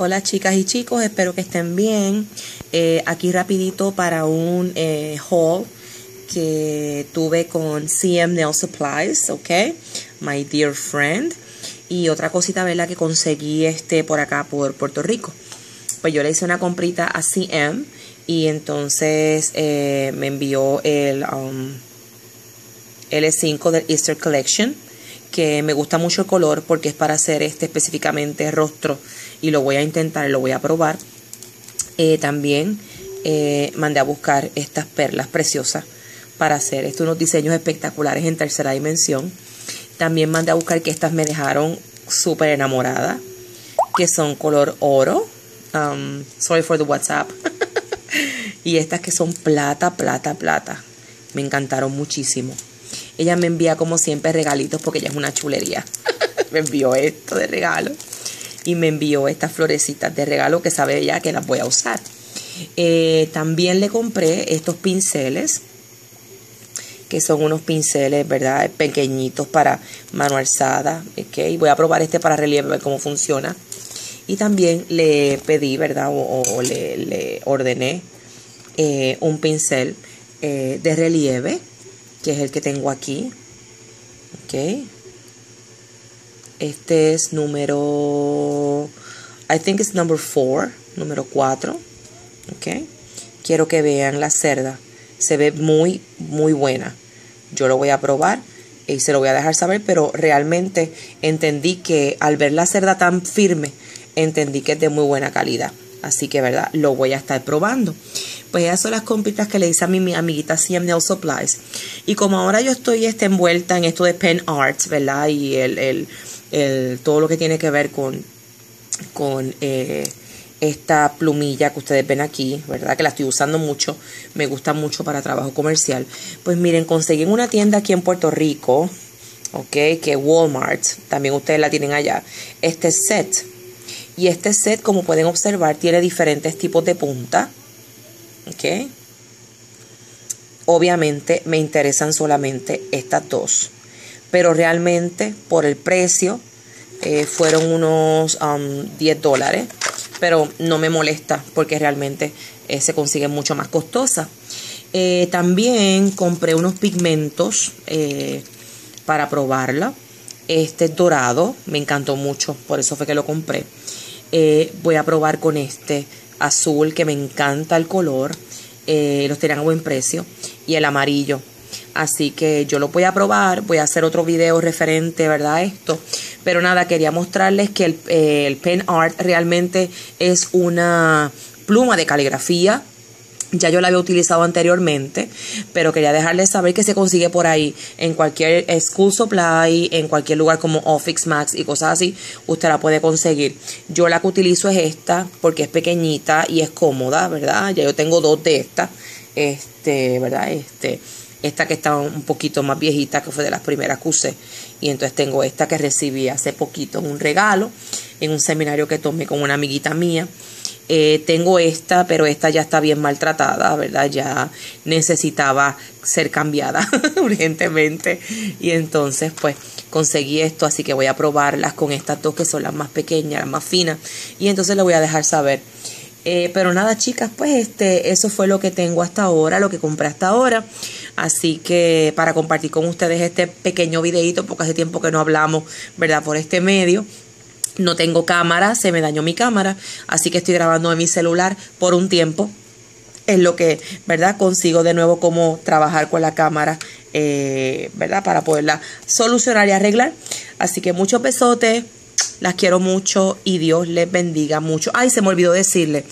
Hola chicas y chicos, espero que estén bien. Eh, aquí rapidito para un eh, haul que tuve con CM Nail Supplies, ok, my dear friend. Y otra cosita, ¿verdad? Que conseguí este por acá, por Puerto Rico. Pues yo le hice una comprita a CM y entonces eh, me envió el um, L5 del Easter Collection que me gusta mucho el color porque es para hacer este específicamente rostro y lo voy a intentar, lo voy a probar. Eh, también eh, mandé a buscar estas perlas preciosas para hacer estos unos diseños espectaculares en tercera dimensión. También mandé a buscar que estas me dejaron súper enamorada, que son color oro. Um, sorry for the WhatsApp. y estas que son plata, plata, plata. Me encantaron muchísimo. Ella me envía como siempre regalitos porque ella es una chulería. me envió esto de regalo y me envió estas florecitas de regalo que sabe ella que las voy a usar. Eh, también le compré estos pinceles que son unos pinceles, ¿verdad? Pequeñitos para mano alzada, ¿ok? Voy a probar este para relieve, ver cómo funciona. Y también le pedí, ¿verdad? O, le, ordené eh, un pincel eh, de relieve, que es el que tengo aquí, ¿ok? Este es número, I think it's number 4, número 4. Ok. Quiero que vean la cerda. Se ve muy, muy buena. Yo lo voy a probar y se lo voy a dejar saber, pero realmente entendí que al ver la cerda tan firme, entendí que es de muy buena calidad. Así que, ¿verdad? Lo voy a estar probando. Pues esas son las compritas que le hice a mi, amiguita CM Nail Supplies. Y como ahora yo estoy este, envuelta en esto de Pen Arts, ¿verdad? Y el el, todo lo que tiene que ver con, con eh, esta plumilla que ustedes ven aquí, ¿verdad? Que la estoy usando mucho, me gusta mucho para trabajo comercial. Pues miren, conseguí en una tienda aquí en Puerto Rico, ¿ok? Que Walmart, también ustedes la tienen allá, este set. Y este set, como pueden observar, tiene diferentes tipos de punta, Obviamente me interesan solamente estas dos pero realmente por el precio eh, fueron unos 10 um, dólares, pero no me molesta porque realmente eh, se consigue mucho más costosa. Eh, también compré unos pigmentos para probarla. Este dorado me encantó mucho, por eso fue que lo compré. voy a probar con este azul que me encanta el color. los tienen a buen precio. Y el amarillo Así que yo lo voy a probar, voy a hacer otro video referente, ¿verdad? A esto. Pero nada, quería mostrarles que el, eh, el Pen Art realmente es una pluma de caligrafía ya yo la había utilizado anteriormente, pero quería dejarles saber que se consigue por ahí en cualquier school supply, en cualquier lugar como Office Max y cosas así, usted la puede conseguir. Yo la que utilizo es esta porque es pequeñita y es cómoda, ¿verdad? Ya yo tengo dos de estas, este, ¿verdad? Este, esta que está un poquito más viejita, que fue de las primeras que usé. Y entonces tengo esta que recibí hace poquito en un regalo, en un seminario que tomé con una amiguita mía. Eh, tengo esta, pero esta ya está bien maltratada, ¿verdad? Ya necesitaba ser cambiada urgentemente. Y entonces, pues, conseguí esto, así que voy a probarlas con estas dos que son las más pequeñas, las más finas. Y entonces le voy a dejar saber. Eh, pero nada, chicas, pues este, eso fue lo que tengo hasta ahora, lo que compré hasta ahora. Así que para compartir con ustedes este pequeño videito, porque hace tiempo que no hablamos, ¿verdad? Por este medio. No tengo cámara, se me dañó mi cámara, así que estoy grabando en mi celular por un tiempo. Es lo que, ¿verdad? Consigo de nuevo cómo trabajar con la cámara, eh, ¿verdad? Para poderla solucionar y arreglar. Así que muchos besotes, las quiero mucho y Dios les bendiga mucho. Ay, se me olvidó decirle,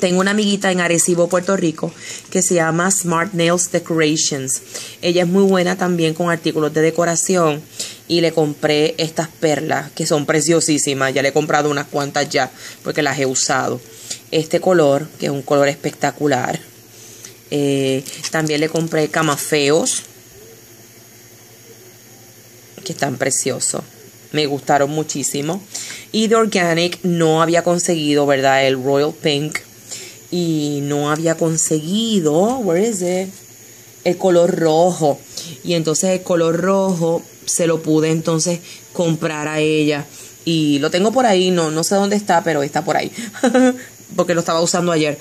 tengo una amiguita en Arecibo, Puerto Rico, que se llama Smart Nails Decorations. Ella es muy buena también con artículos de decoración y le compré estas perlas que son preciosísimas. Ya le he comprado unas cuantas ya porque las he usado. Este color, que es un color espectacular. Eh, también le compré camafeos que están preciosos. Me gustaron muchísimo. Y de Organic no había conseguido, ¿verdad? El Royal Pink y no había conseguido, where is it? El color rojo. Y entonces el color rojo se lo pude entonces comprar a ella. Y lo tengo por ahí, no, no sé dónde está, pero está por ahí. Porque lo estaba usando ayer.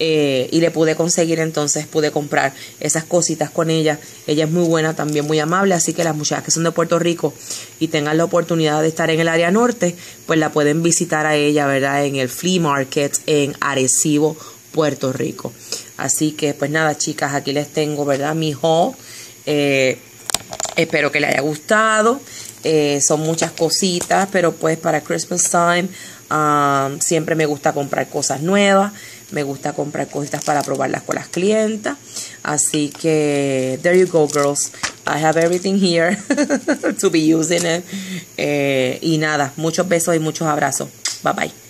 Eh, y le pude conseguir entonces, pude comprar esas cositas con ella. Ella es muy buena, también muy amable, así que las muchachas que son de Puerto Rico y tengan la oportunidad de estar en el área norte, pues la pueden visitar a ella, ¿verdad? En el Flea Market en Arecibo, Puerto Rico. Así que pues nada, chicas, aquí les tengo, ¿verdad? Mi haul. Eh, espero que les haya gustado. Eh, son muchas cositas, pero pues para Christmas time um, siempre me gusta comprar cosas nuevas. Me gusta comprar cositas para probarlas con las clientas. Así que, there you go, girls. I have everything here to be using it. Eh, y nada, muchos besos y muchos abrazos. Bye bye.